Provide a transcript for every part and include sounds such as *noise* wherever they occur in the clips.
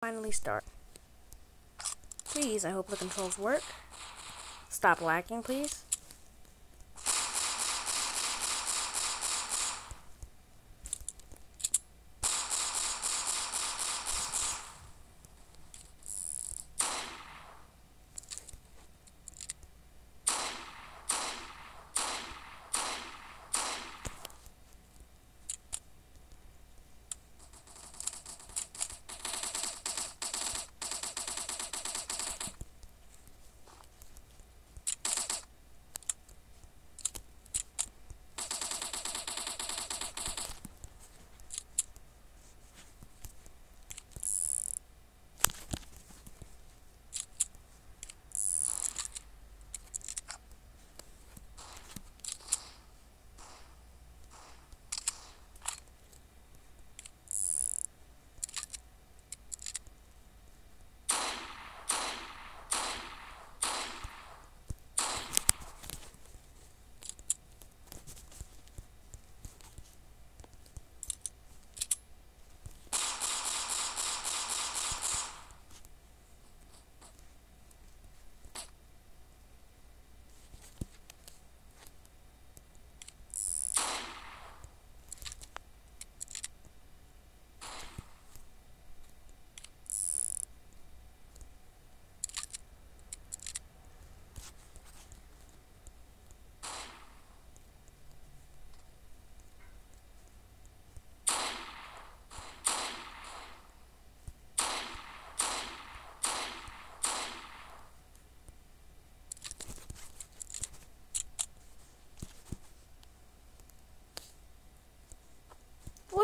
finally start. Please, I hope the controls work. Stop lacking, please.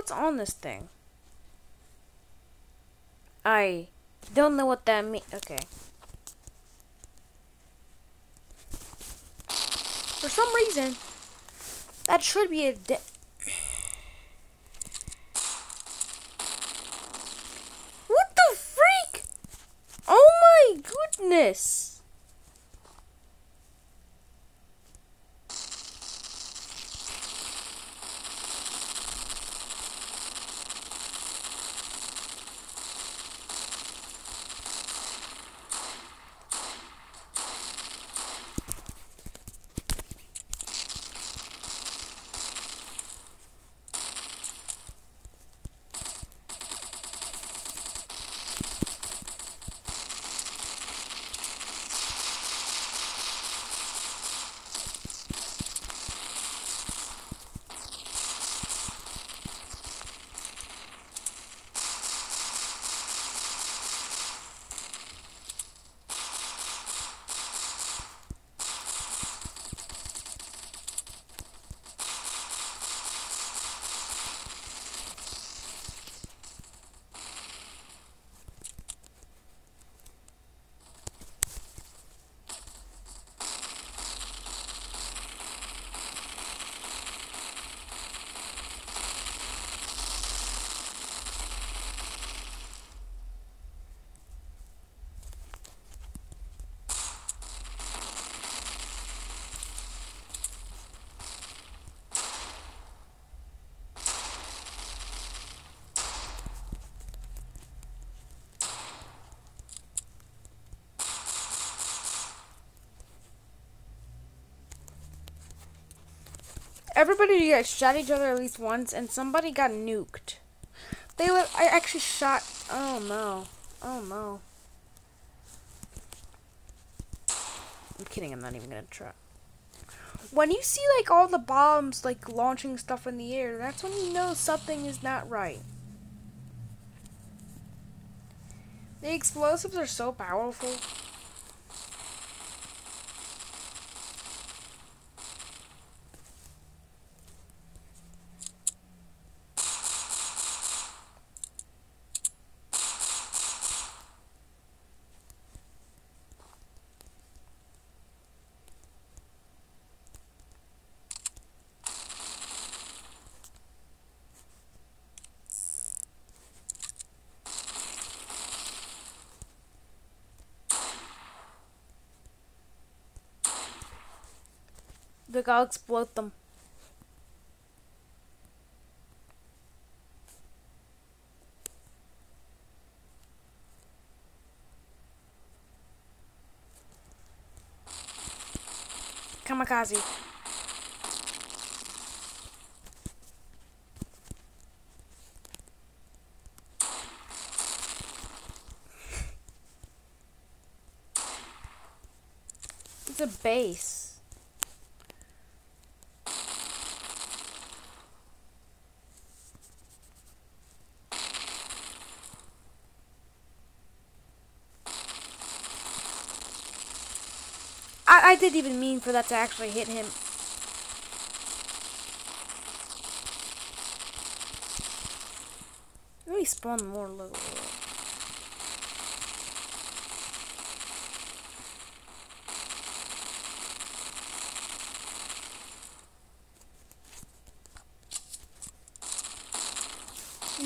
What's on this thing? I don't know what that means. Okay. For some reason, that should be a de- What the freak? Oh my goodness! Everybody like, shot each other at least once, and somebody got nuked. They li- I actually shot. Oh no! Oh no! I'm kidding. I'm not even gonna try. When you see like all the bombs like launching stuff in the air, that's when you know something is not right. The explosives are so powerful. I'll explode them. Kamikaze. It's a base. I, didn't even mean for that to actually hit him. Let me spawn more little.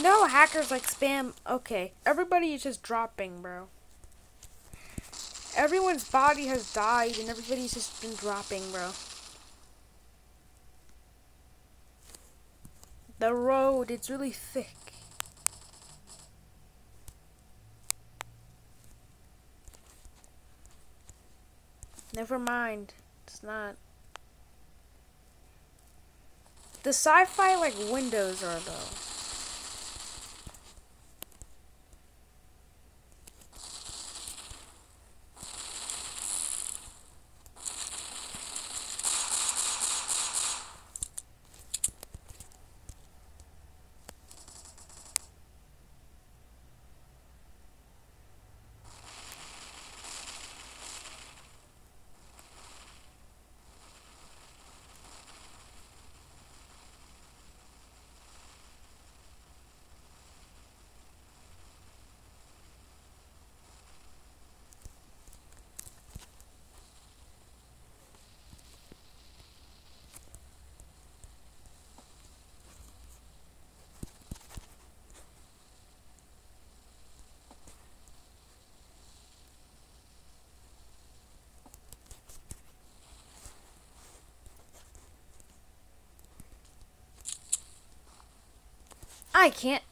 No hackers like spam. Okay, everybody is just dropping, bro. Everyone's body has died and everybody's just been dropping, bro. The road, it's really thick. Never mind. It's not. The sci-fi like windows are though. I can't.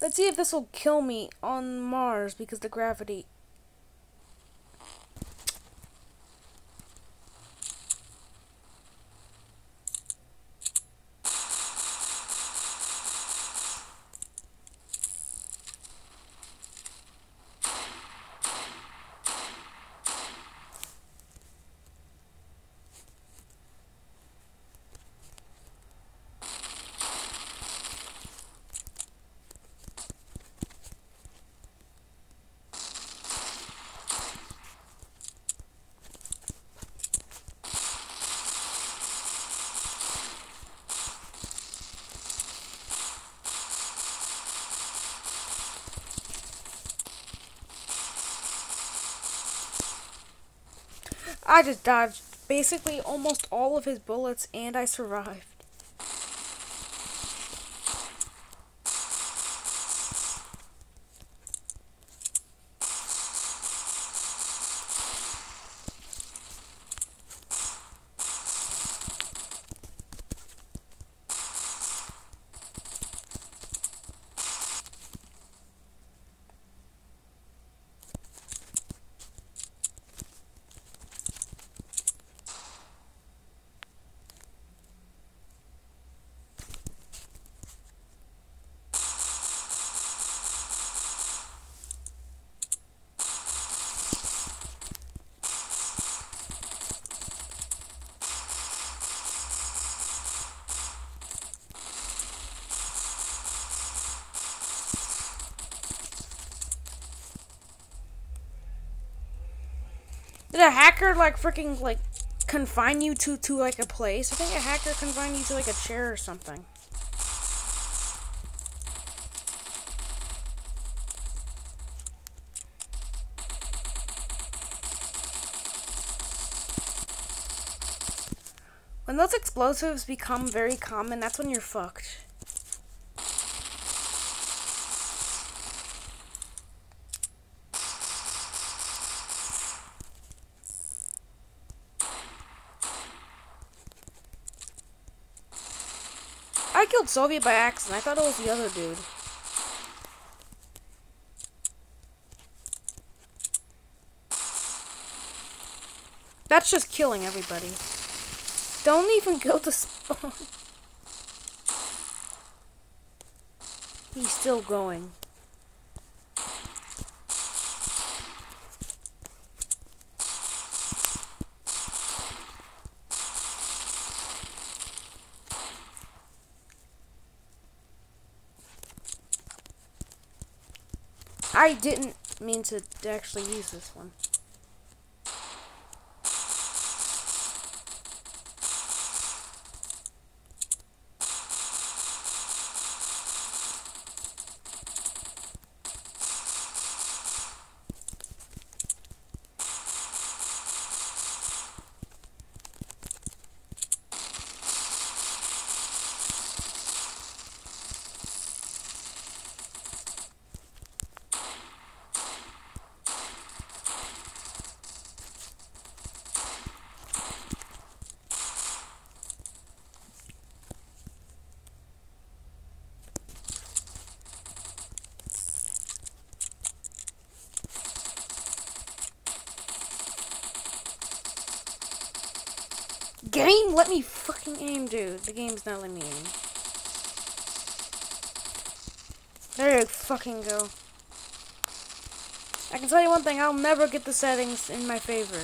Let's see if this will kill me on Mars because the gravity. I just dodged basically almost all of his bullets and I survived. A hacker like freaking like confine you to to like a place? I think a hacker confined you to like a chair or something. When those explosives become very common, that's when you're fucked. I killed Soviet by accident. I thought it was the other dude. That's just killing everybody. Don't even go to spawn. *laughs* He's still going. I didn't mean to actually use this one. Let me fucking aim, dude. The game's not letting me aim. There you fucking go. I can tell you one thing, I'll never get the settings in my favor.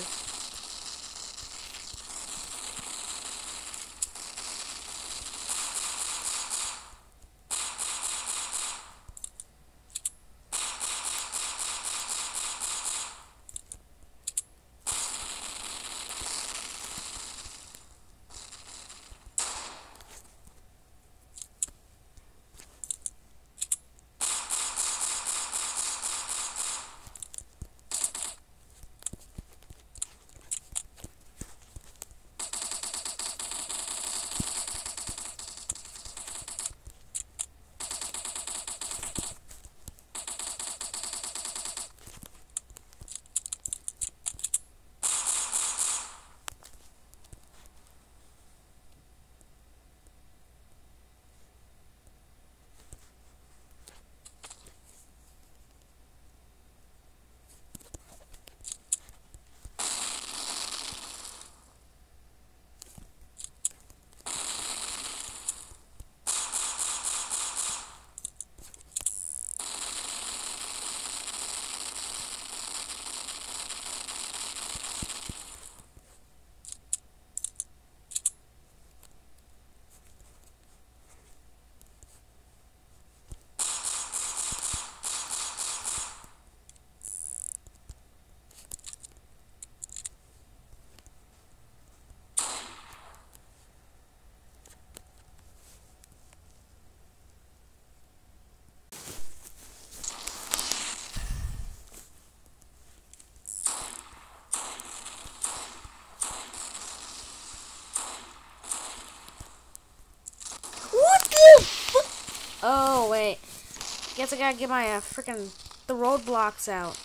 Guess I gotta get my uh, freaking the roadblocks out.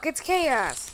Fuck, it's chaos.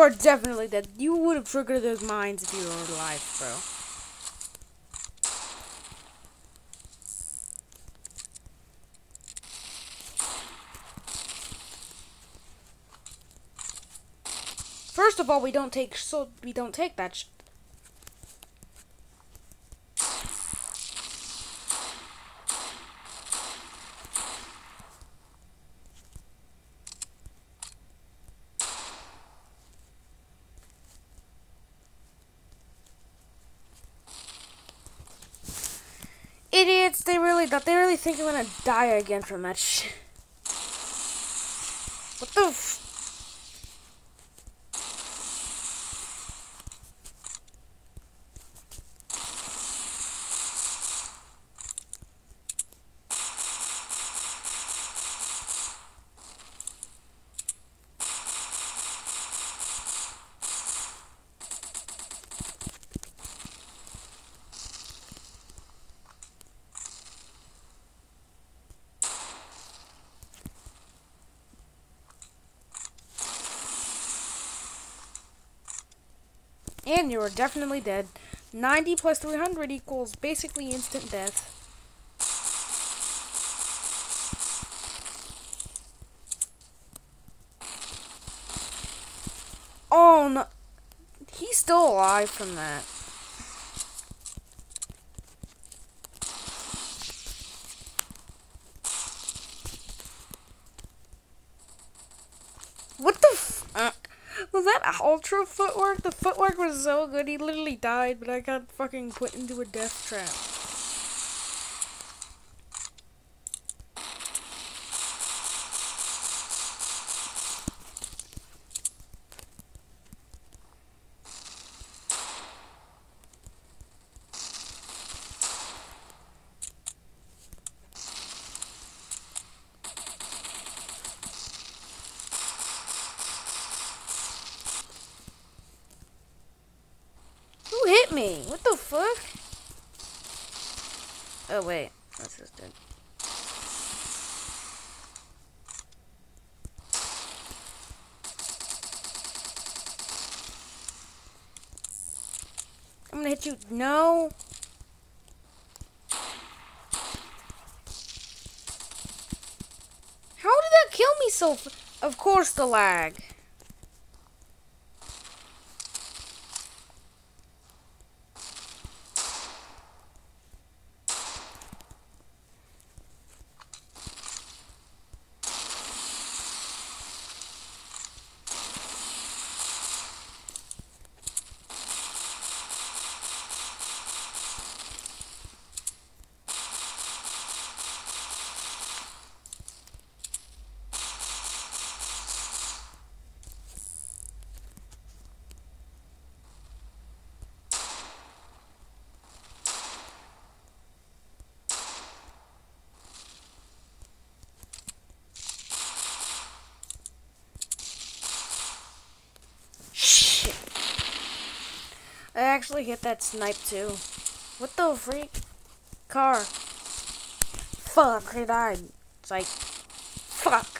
Are definitely dead. You would have triggered those mines if you were alive, bro. First of all, we don't take so we don't take that. Really they really think I'm gonna die again from that shit. What the? Are definitely dead. 90 plus 300 equals basically instant death. Oh no. He's still alive from that. What the f- uh, Was that ultra footwork? The footwork was so good, he literally died, but I got fucking put into a death trap. Who hit me? What the fuck? Oh wait, that's just dead. I'm gonna hit you. No. How did that kill me so? Of course, the lag. Shit. I actually hit that snipe too. What the freak? Car. Fuck, they died. It's like, fuck.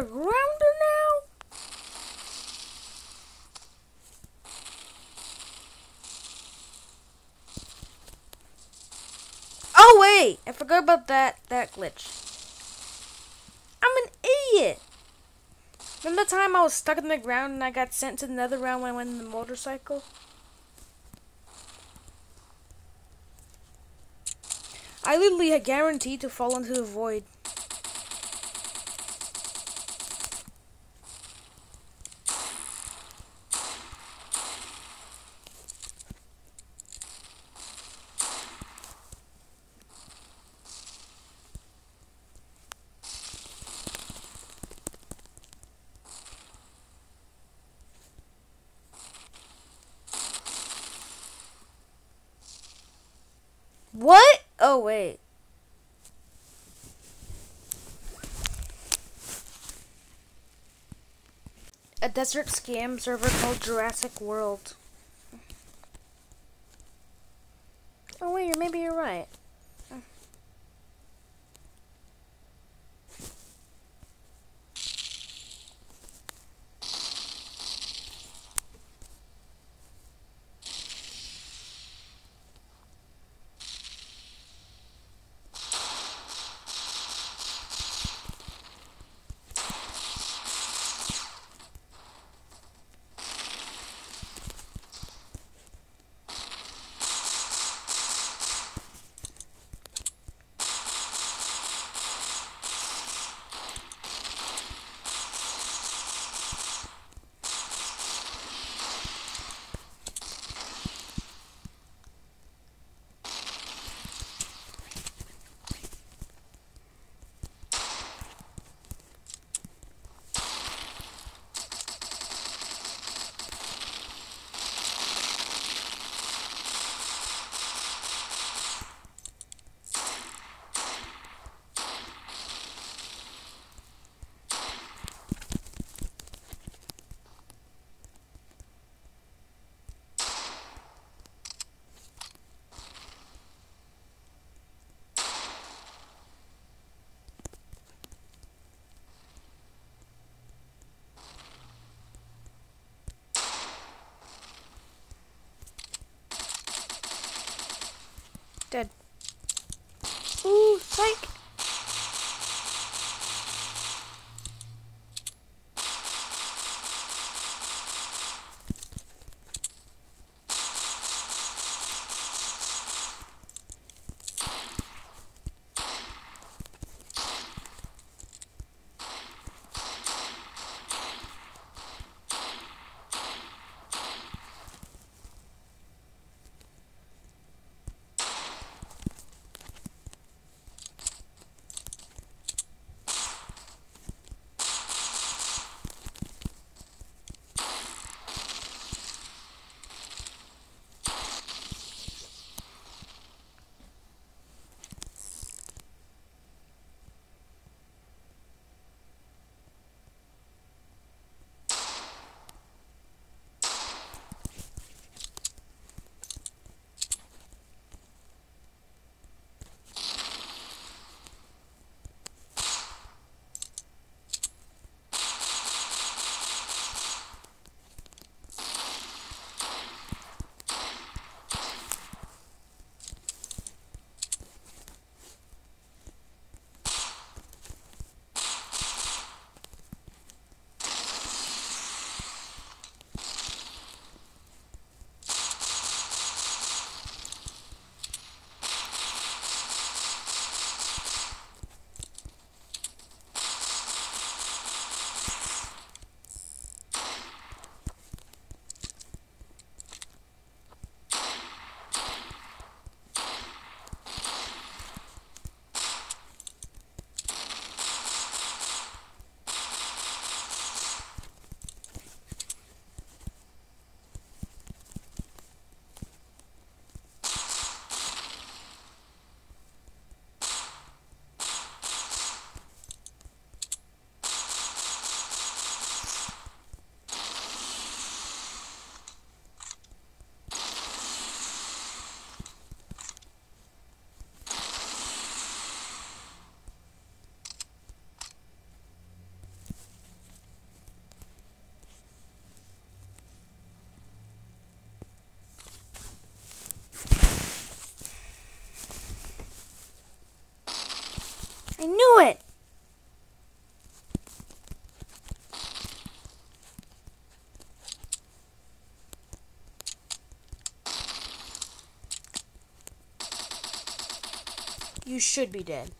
Undergrounder now? Oh wait, I forgot about that that glitch. I'm an idiot. Remember the time I was stuck in the ground and I got sent to the nether realm when I went in the motorcycle? I literally had guaranteed to fall into the void. What? Oh, wait. A desert scam server called Jurassic World. Oh, wait, maybe you're right. You should be dead.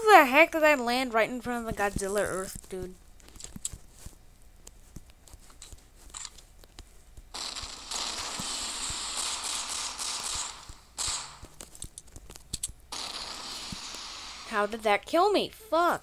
How the heck did I land right in front of the Godzilla Earth, dude? How did that kill me? Fuck.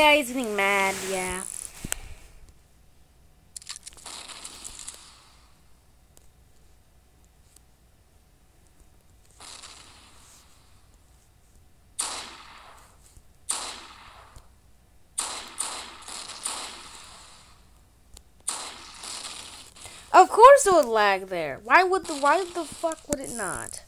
Yeah, he's getting mad, yeah. Of course it would lag there. Why would the why the fuck would it not?